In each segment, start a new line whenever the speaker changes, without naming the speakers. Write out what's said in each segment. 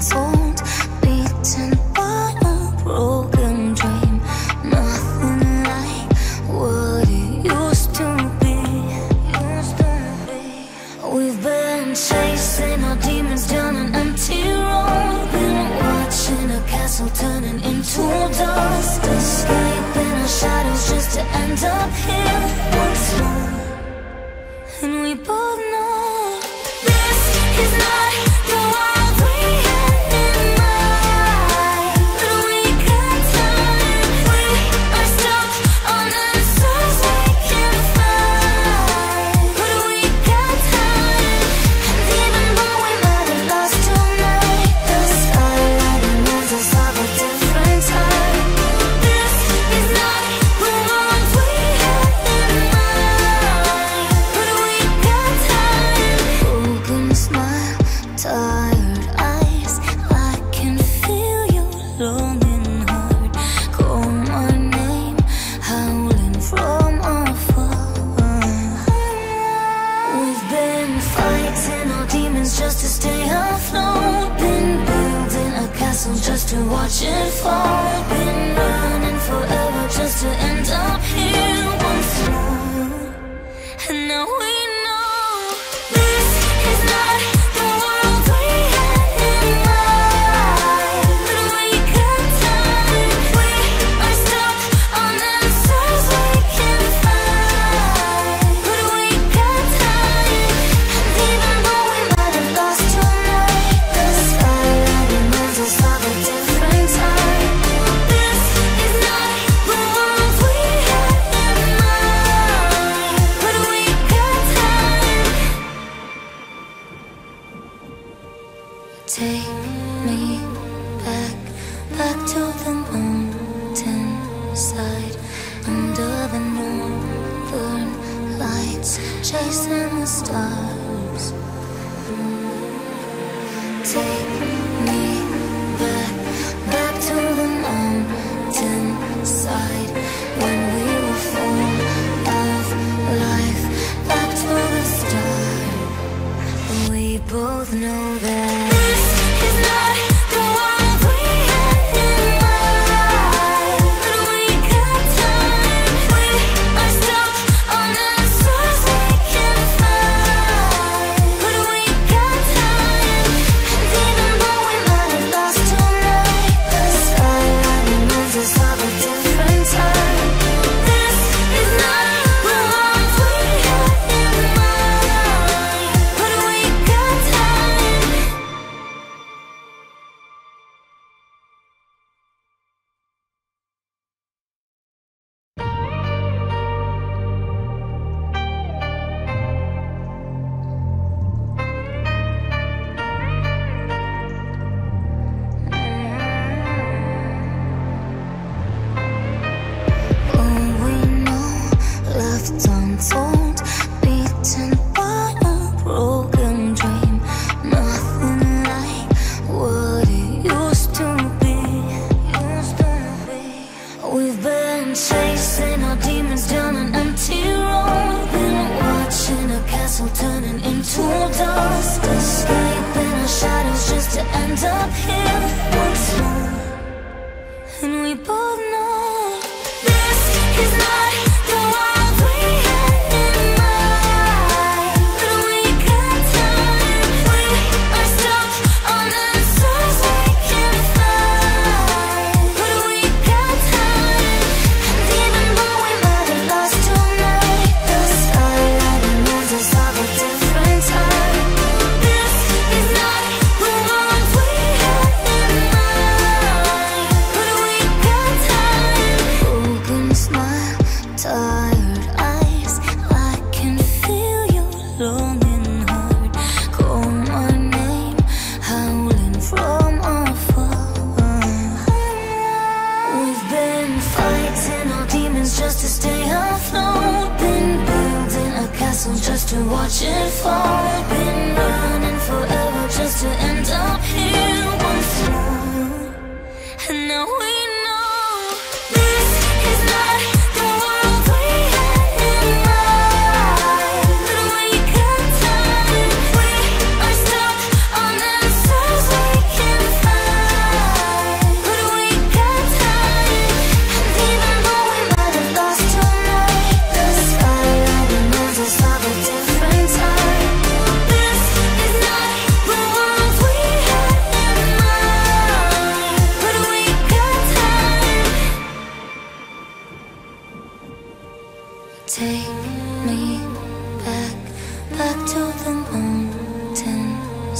So. Take me back, back to the mountain side under the northern lights, chasing the stars. Take me back, back to the mountain side when we were full of life, back to the start. We both know.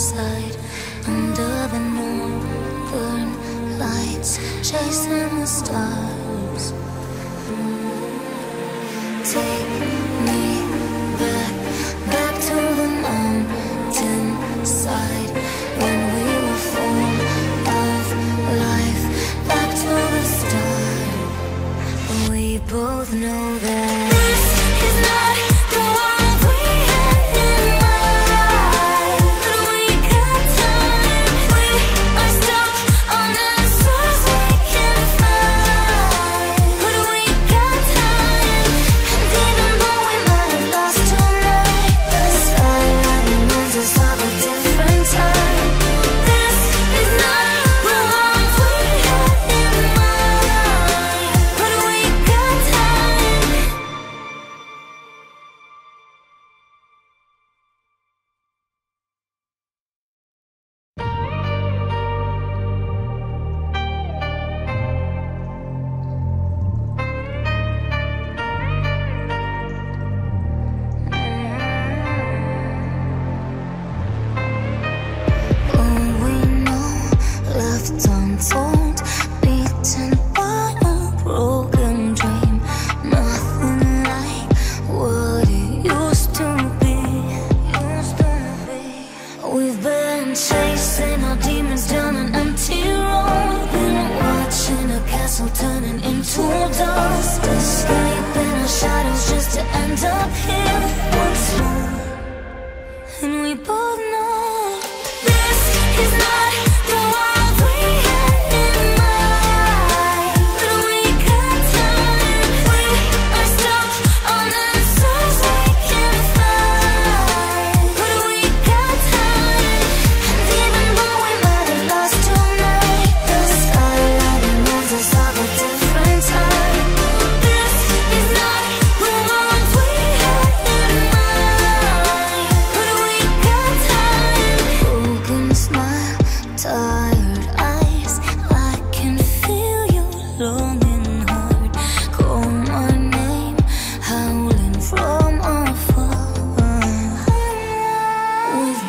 under the northern lights, chasing the stars. chasing our demons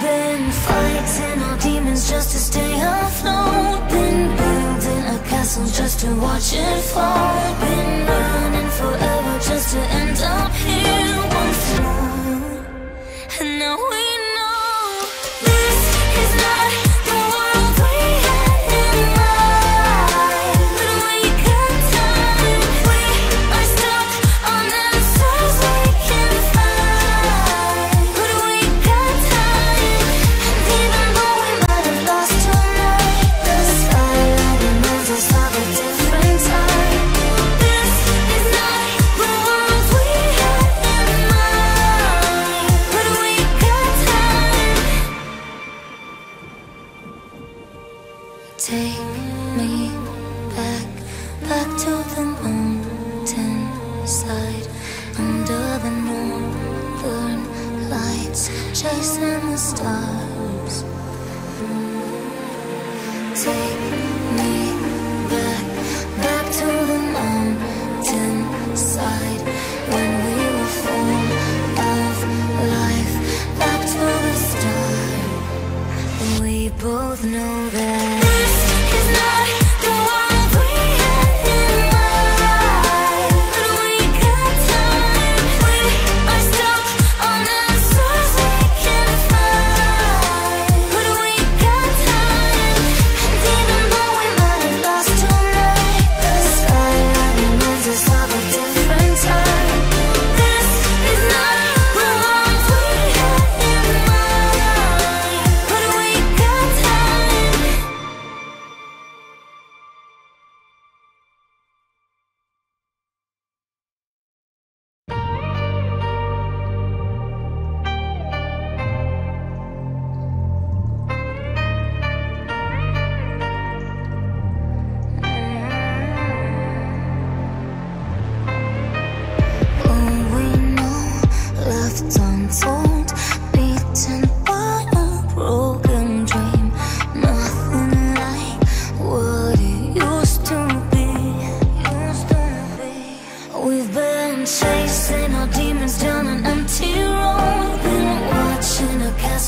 been fighting our demons just to stay afloat. Been building a castle just to watch it fall. Been chasing the stars.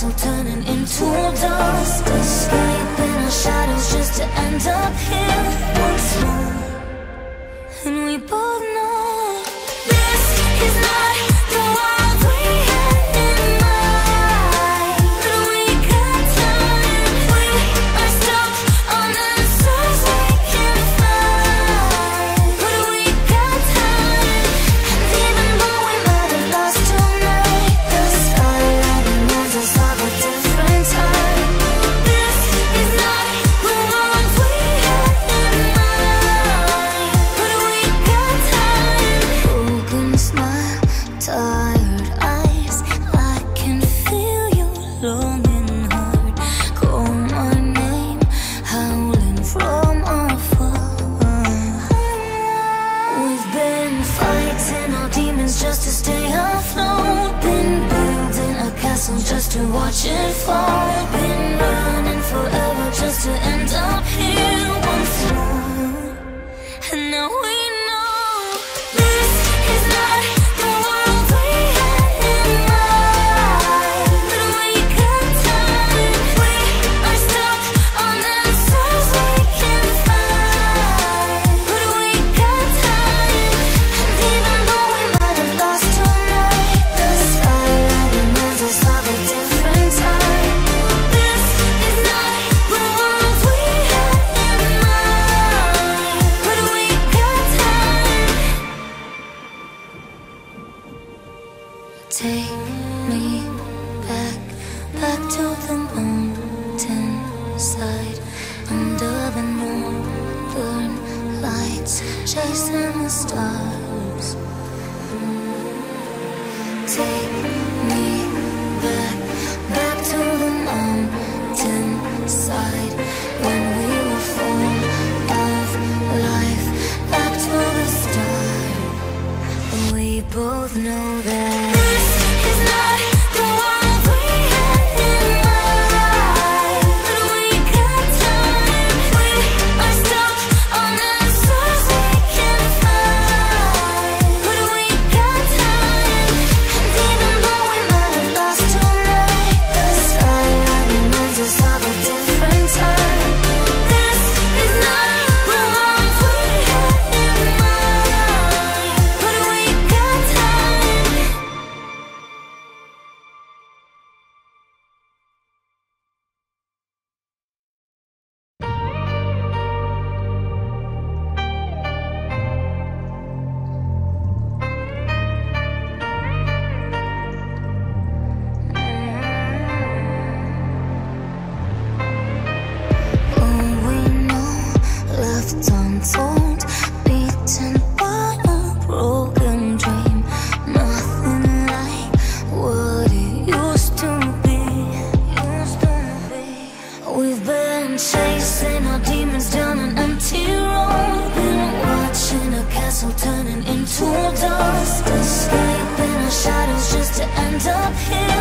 sometimes. just to watch it fall. I've been running forever just to up here.